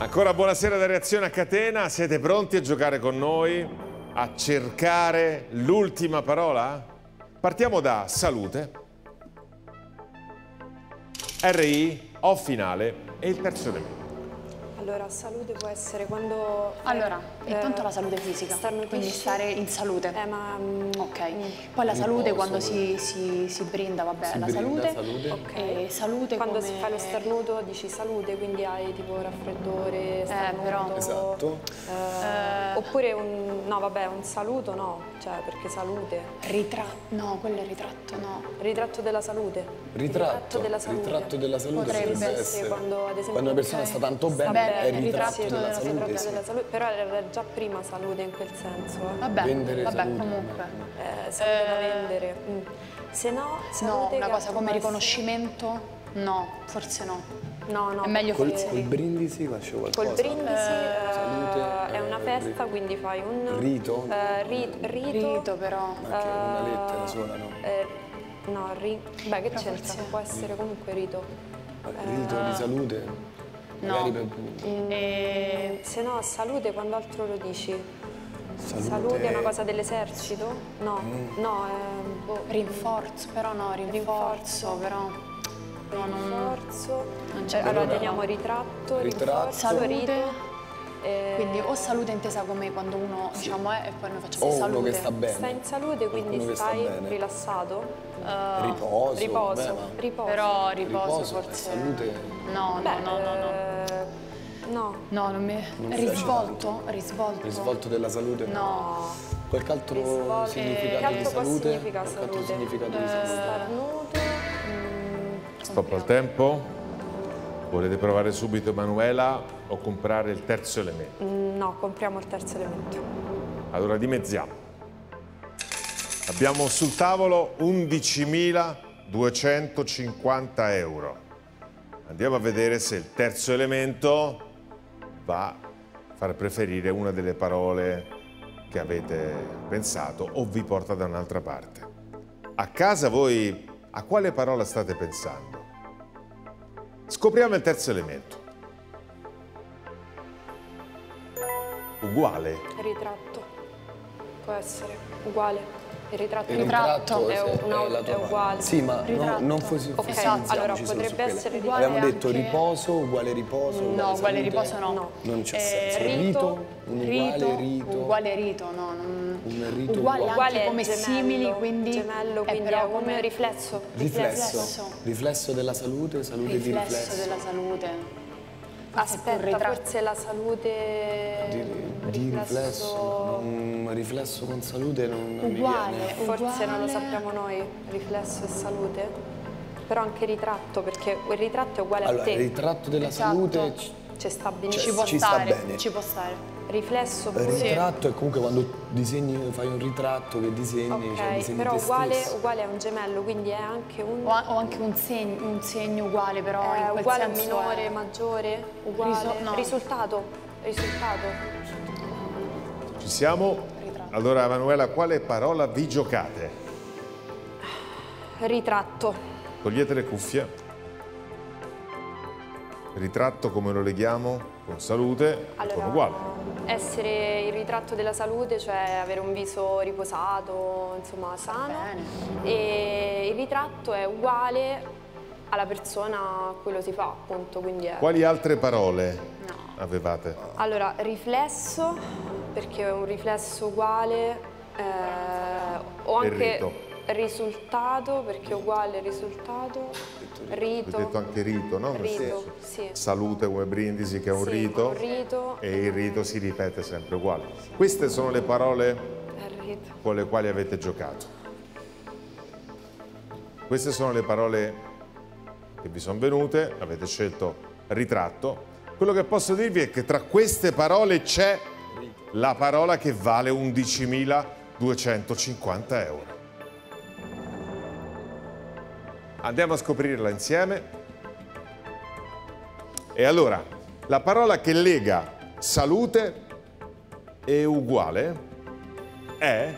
Ancora buonasera da Reazione a Catena, siete pronti a giocare con noi? A cercare l'ultima parola? Partiamo da salute, RI, O finale e il terzo elemento. Allora, salute può essere quando... Allora, eh, intanto la salute fisica, quindi stare in salute. Eh, ma... mm, Ok, mm, poi la salute quando si, si- si brinda, vabbè, Si la brinda, salute. salute. Ok. E salute Quando come... si fa lo starnuto dici salute, quindi hai tipo raffreddore, starnuto. però- Esatto. eh, Oppure un... no vabbè, un saluto no, cioè perché salute. Ritratto, no, quello è ritratto, no. Ritratto della salute. Ritratto, della salute. ritratto della salute Potrebbe essere. quando, ad esempio, Quando una persona ok. sta tanto sta bene, è bene, ritratto sì, della ritratto salute. della sì. salute, però era già prima salute in quel senso. eh. Vabbè, Vendere vabbè salute, comunque. Eh, salute da Eh, vendere. Mm. Se no, No, una cosa come riconoscimento, no, forse no. No, no. È meglio Col, col brindisi lascio qualcosa. Col brindisi eh, salute, è una eh, festa, ri- quindi fai un Rito? eh, ri- rito. Rito però. Ma che una lettera sola, no? eh, no, ri- beh, che c'entra? forse- Può essere comunque rito. Rito di salute? No. Magari per E... Se no, salute, quando altro lo dici? salute. Salute è una cosa dell'esercito? No, Mm. no, è boh, Rinforzo, però no, rinforzo, però. No, non... rinforzo. non c'è Eh, allora teniamo ritratto, Ritratto. rinforzo, Salute. rito. Eh, Quindi o salute intesa come quando uno diciamo è e poi noi facciamo O uno salute. che sta bene. Stai in salute, quindi Qualcuno che sta stai rilassato. Eh, Riposo. riposo, ma riposo. Però riposo, Riposo, forse. eh, salute. No, no, Beh, no, no, no. eh, no. No, non mi. Non mi risvolto? Risvolto. Risvolto della salute? No. Qualche altro Risvolto. significato altro di salute? significare Qualche altro salute? significato di Eh, salute? Starnuto. mm, Stop al tempo. Volete provare subito Emanuela o comprare il terzo elemento? mm, no, compriamo il terzo elemento. Allora dimezziamo. Abbiamo sul tavolo 11.250 euro. Andiamo a vedere se il terzo elemento va a far preferire una delle parole che avete pensato o vi porta da un'altra parte. A casa voi a quale parola state pensando? Scopriamo il terzo elemento. Uguale. Ritratto. Può essere uguale. Il ritratto, Il Ritratto. è, una- è è uguale. Sì, ma no- non fosi, Ok, fossilizziamoci allora potrebbe essere Uguale Abbiamo detto anche- riposo, uguale riposo, No, uguale salute. riposo no. No. Non c'è Eh, senso. rito, Rito, un uguale rito. Uguale rito, no. non- Un rito uguale uguale. come gemello, simili, quindi. gemello, quindi è un come riflesso. Riflesso. Riflesso. Riflesso della salute, salute di riflesso riflesso. della salute. Aspetta, forse la salute... Di, di riflesso. Un riflesso con salute non non mi Uguale. viene. Forse non lo Uguale. sappiamo noi, riflesso e salute. Però anche ritratto, perché il ritratto è uguale Allora, a te. il ritratto della Esatto. salute, c- Ci sta Ci benissimo. può ci sta stare, bene. ci può stare. Riflesso il pure. ritratto è comunque quando disegni, fai un ritratto che disegni, cioè Ok, disegni però uguale, uguale è un gemello, quindi è anche un... O, o anche un segno, un segno uguale, però in è quel uguale, senso minore, è- maggiore, uguale. Riso- no. Risultato, risultato. Ci siamo? Ritratto. Allora Emanuela, quale parola vi giocate? Ritratto. Togliete le cuffie. Ritratto come lo leghiamo con salute, Allora, con uguale. essere il ritratto della salute, cioè avere un viso riposato, insomma, sano. bene. E il ritratto è uguale alla persona a cui lo si fa, appunto, quindi è... Quali altre parole No. avevate? Allora, riflesso, perché è un riflesso uguale, eh, o anche. Risultato, perché è uguale risultato, rito. Avete detto anche rito, no? Rito, sì. Salute come brindisi che è un Sì, rito. un rito. E il rito si ripete sempre uguale. Queste sono le parole con le quali avete giocato. Queste sono le parole che vi sono venute, avete scelto ritratto. Quello che posso dirvi è che tra queste parole c'è la parola che vale 11.250 euro. Andiamo a scoprirla insieme. E allora, la parola che lega salute e uguale è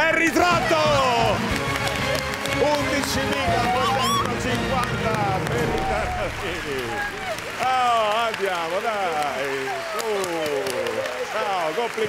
È ritratto! 11.450 per i Tarantini. Oh, andiamo, dai! Su. Ciao, complimenti!